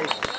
Nice.